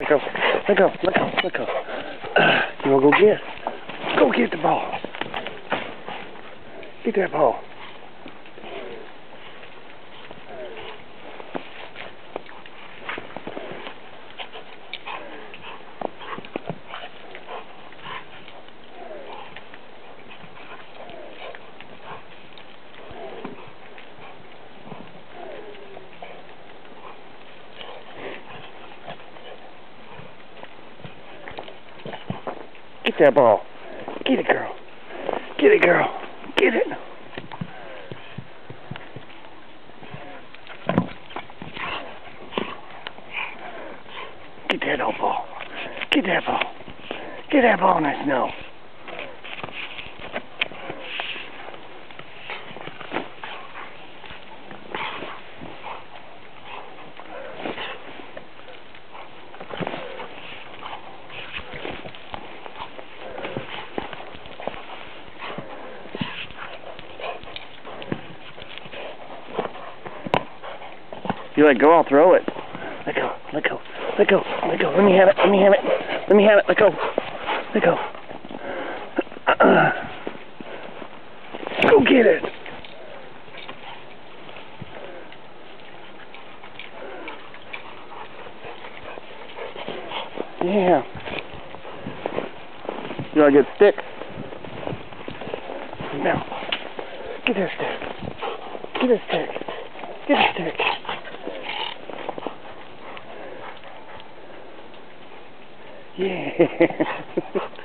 Let go. Let go. Let go. Let go. You want to go get? Go get the ball. Get that ball. Get that ball. Get it, girl. Get it, girl. Get it. Get that old ball. Get that ball. Get that ball in that snow. You let go, I'll throw it. Let go, let go, let go, let go. Let me have it, let me have it, let me have it, let go, let go. Uh, go get it. Yeah. You want to get a stick? Now, get this stick. Get a stick. Get a stick. Yeah.